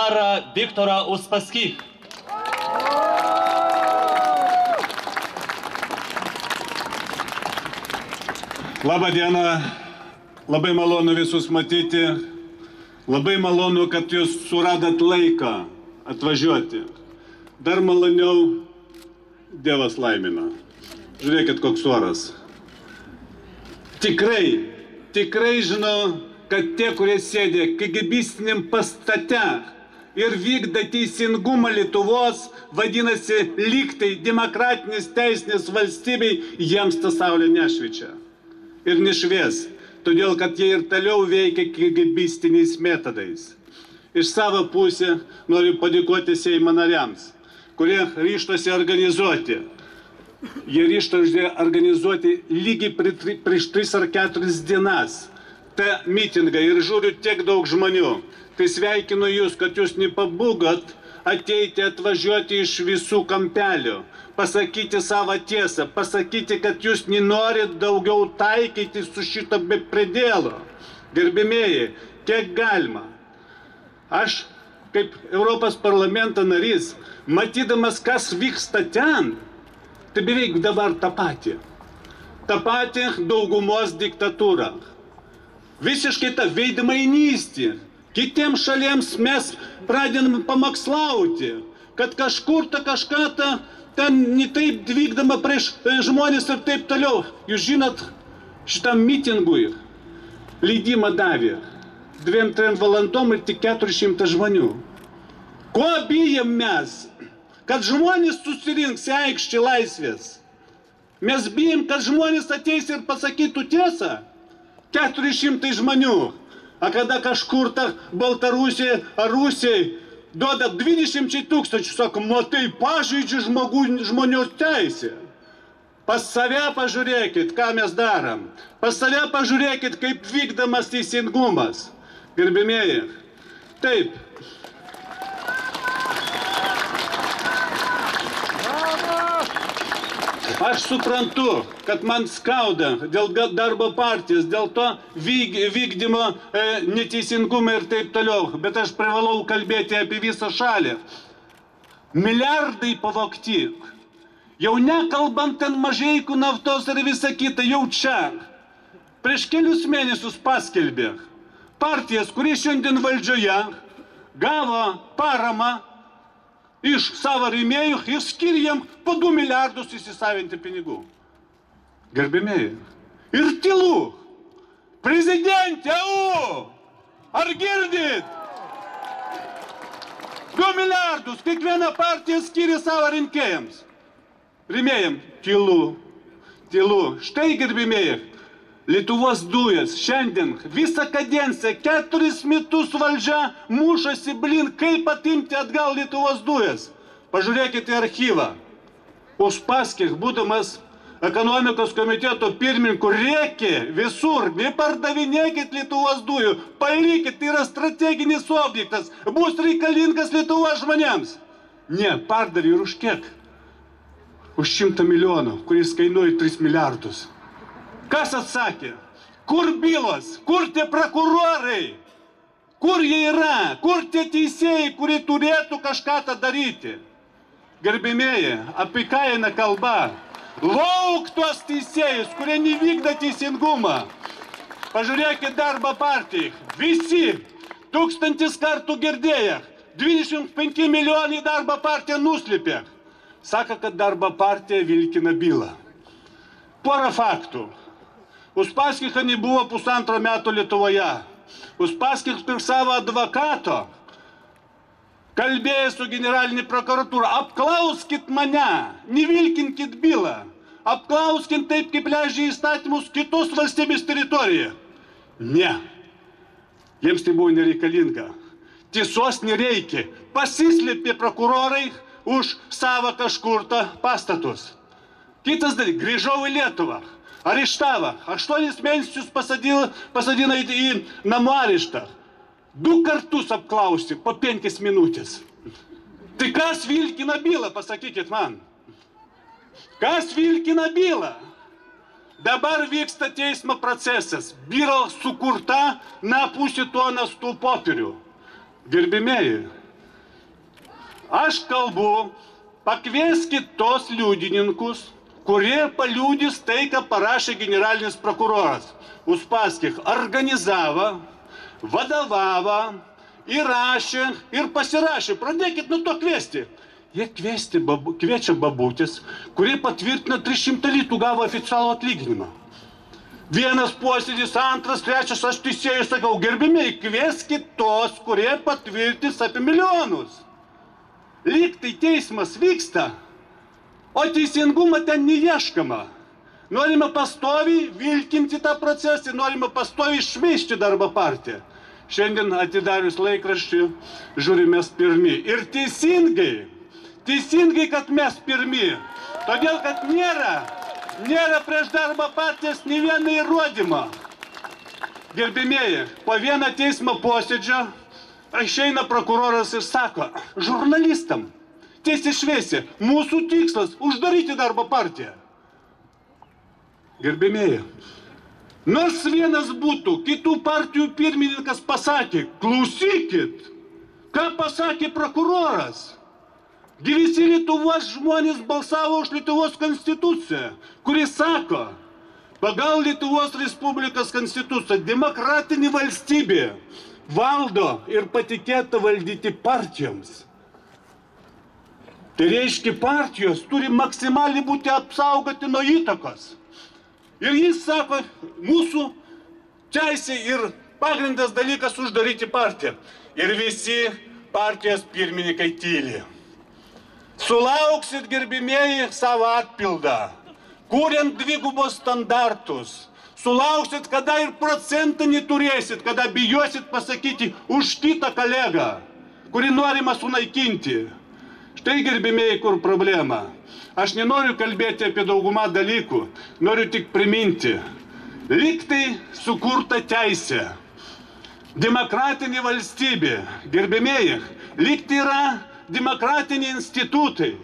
Ara Viktorą Uspaskich. Labą dieną, labai malonu visus matyti, labai malonu, kad jūs suradat laiką atvažiuoti. Dar maloniau Dievas laimina. Žiūrėkit, koks oras. Tikrai, tikrai žinau, kad tie, kurie sėdė KGBistiniam pastate ir vykda teisingumą Lietuvos, vadinasi, lygtai demokratinis teisinis valstybei, jiems ta saulė nešviečia ir nešvies, todėl kad jie ir toliau veikia KGBistiniais metodais. Iš savo pusę noriu padėkoti Seimo nariams, kurie ryštosi organizuoti. Jie ryštosi organizuoti lygiai pri- prieš 3 ar 4 dienas tą mitingą ir žiūriu tiek daug žmonių. Tai sveikinu jūs, kad jūs nepabūgot ateiti atvažiuoti iš visų kampelių, pasakyti savo tiesą, pasakyti, kad jūs nenorit daugiau taikyti su šito bepredėlo. Gerbimieji, kiek galima. Aš kaip Europos parlamento narys, matydamas, kas vyksta ten, tai beveik dabar tą patį. Ta pati daugumos diktatūra. Visiškai ta veidmainystė. Kitiems šaliems mes pradedame pamokslauti, kad kažkur ta kažką ta ten netaip vykdama prieš e, žmonės ir taip toliau. Jūs žinot, šitam mitingui leidimą davė dviem, trim valandom ir tik 400 žmonių. Ko bijom mes? Kad žmonės susirinks į aikštį laisvės. Mes bijom, kad žmonės ateis ir pasakytų tiesą. 400 žmonių. A kada kažkur ta Baltarusija ar Rusija duoda 20 tūkstančių, sako, matai, pažeidžia žmogų, žmonių teisę. Pas save pažiūrėkit, ką mes darom. Pas save pažiūrėkit, kaip vykdamas teisingumas. Gerbimieji, taip. Aš suprantu, kad man skauda dėl darbo partijos, dėl to vyg, vykdymo e, neteisingumą ir taip toliau, bet aš privalau kalbėti apie visą šalį. Milijardai pavokti. Jau nekalbant ten mažeikų naftos ir visa kita, jau čia. Prieš kelius mėnesius paskelbė partijas, kurie šiandien valdžioje gavo paramą iš savo rėmėjų ir skiria jam po 2 milijardus įsisavinti pinigų. Gerbėmėjai. Ir tylu. Prezidentė, au! Ar girdit? 2 milijardus kiekviena partija skiria savo rinkėjams. Rėmėjam, tylu. Tylu. Štai gerbėmėjai. Lietuvos dujas šiandien visą kadenciją, keturis metus valdžia mušasi, blin, kaip atimti atgal Lietuvos dujas. Pažiūrėkite archyvą. Uspaskich, būdamas ekonomikos komiteto pirmininku, rėkė visur, nepardavinėkit Lietuvos dujų, palikit, tai yra strateginis objektas, bus reikalingas Lietuvos žmonėms. Ne, pardavė ir už kiek? Už šimtą milijonų, kuris kainuoja 3 milijardus. Kas atsakė? Kur bylos? Kur tie prokurorai? Kur jie yra? Kur tie teisėjai, kurie turėtų kažką tą daryti? Gerbimieji, apie ką eina kalba? Lauk tuos teisėjus, kurie nevykda teisingumą. Pažiūrėkit darbą partijai. Visi tūkstantis kartų girdėję. 25 milijonai darbo partija nuslėpė. Sako, kad darbo partija vilkina bylą. Porą faktų. Uspaskicha nebuvo pusantro metų Lietuvoje. Uspaskich per savo advokato kalbėjo su generalinė prokuratūra. Apklauskit mane, nevilkinkit bylą. Apklauskit taip, kaip leidžia įstatymus kitos valstybės teritorijoje. Ne. Jiems tai buvo nereikalinga. Tiesos nereikia. Pasislėpė prokurorai už savo kažkur tą pastatus. Kitas dalykas, grįžau į Lietuvą. Areštavo. Aštuonis mėnesius pasadino, pasadino į, į namų areštą. Du kartus apklausti po penkias minutės. Tai kas vilkina bylą, pasakykit man. Kas vilkina bylą? Dabar vyksta teismo procesas. Byla sukurta na pusė tonas tų popierių. Gerbimieji, Aš kalbu, pakvieskit tos liudininkus, kurie paliudys tai, ką parašė generalinis prokuroras. Uspaskich organizavo, vadovavo, įrašė ir pasirašė. Pradėkit nuo to kviesti. Jie kviesti, babu, kviečia babutis, kurie patvirtino 300 litų gavo oficialų atlyginimą. Vienas posėdis, antras, trečias, aš teisėjai sakau, gerbimiai, kvieskit tos, kurie patvirtins apie milijonus. Lyg tai teismas vyksta, o teisingumo ten neieškama. Norime pastoviai vilkinti tą procesą, norime pastoviai šveišti darbo partiją. Šiandien atidarius laikraštį žiūrime pirmi. Ir teisingai, teisingai, kad mes pirmi. Todėl, kad nėra, nėra prieš darbo partijas nei vieno įrodymo. Gerbimieji, po vieną teismo posėdžio išeina prokuroras ir sako, žurnalistam, tiesiai šviesiai, mūsų tikslas uždaryti darbo partiją. Gerbimieji, nors vienas būtų, kitų partijų pirmininkas pasakė, klausykit, ką pasakė prokuroras. Gi visi Lietuvos žmonės balsavo už Lietuvos konstituciją, kuris sako, pagal Lietuvos Respublikos konstituciją demokratinė valstybė valdo ir patikėta valdyti partijoms. Tai reiškia, partijos turi maksimaliai būti apsaugoti nuo įtakos. Ir jis sako, mūsų teisė ir pagrindas dalykas uždaryti partiją. Ir visi partijos pirmininkai tyli. Sulauksit gerbimieji savo atpildą, kuriant dvigubos standartus. Sulauksit, kada ir procentą neturėsit, kada bijosit pasakyti už kitą kolegą, kurį norima sunaikinti. Štai gerbimieji, kur problema. Aš nenoriu kalbėti apie daugumą dalykų, noriu tik priminti. Liktai sukurta teisė. Demokratinė valstybė, gerbimieji, liktai yra demokratiniai institutai.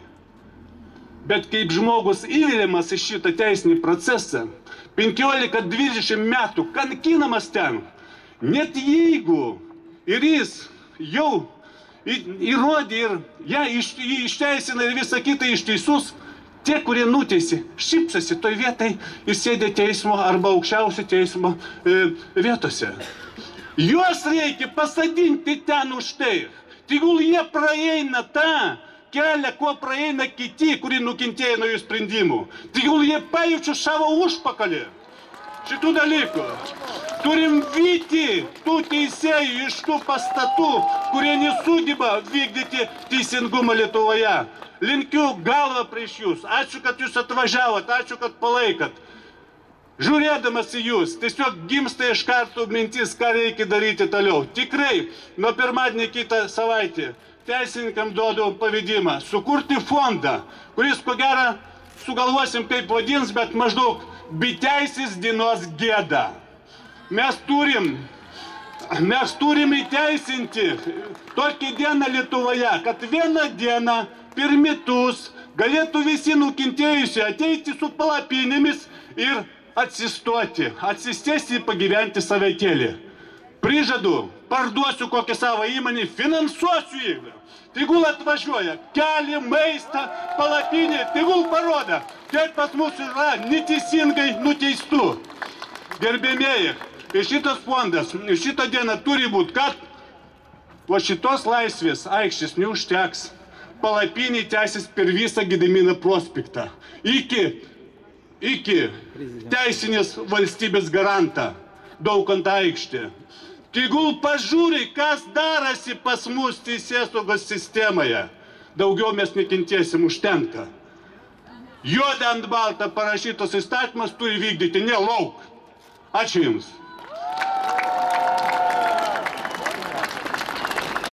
Bet kaip žmogus įviliamas į šitą teisinį procesą, 15-20 metų kankinamas ten, net jeigu ir jis jau įrodė ir ją iš, jį išteisina ir visą kitą išteisus, tie, kurie nuteisė, šypsosi toj vietai ir sėdė teismo arba aukščiausio teismo e, vietose. Juos reikia pasadinti ten už tai. Tegul jie praeina tą kelią, kuo praeina kiti, kurie nukentėjo nuo jų sprendimų. Tegul jie pajaučia savo užpakalį. Šitų dalykų. Turim vyti tų teisėjų iš tų pastatų, kurie nesugeba vykdyti teisingumą Lietuvoje. Linkiu galvą prieš jūs. Ačiū, kad jūs atvažiavot, ačiū, kad palaikat. Žiūrėdamas į jūs, tiesiog gimsta iš karto mintis, ką reikia daryti toliau. Tikrai, nuo pirmadienį kitą savaitę teisininkam duodu pavydimą sukurti fondą, kuris ko gero sugalvosim kaip vadins, bet maždaug biteisis dienos gėda. Mes turim, mes turim įteisinti tokią dieną Lietuvoje, kad vieną dieną per metus galėtų visi nukentėjusi ateiti su palapinėmis ir atsistoti, atsistėsti ir pagyventi savaitėlį. Prižadu, parduosiu kokią savo įmonę, finansuosiu jį. Tegul atvažiuoja, keli, maistą, palapinį, tegul parodo, kiek pas mus yra neteisingai nuteistų. Gerbėmėjai, šitas fondas, šitą dieną turi būti, kad po šitos laisvės aikštės neužteks. Palapinį tęsis per visą Gedimino prospektą. Iki iki teisinės valstybės garantą Daukant aikštė. Tegul pažiūri, kas darosi pas mus teisėsaugos sistemoje. Daugiau mes nekentėsim užtenka. Juoda ant balta parašytos įstatymas turi vykdyti ne lauk. Ačiū Jums.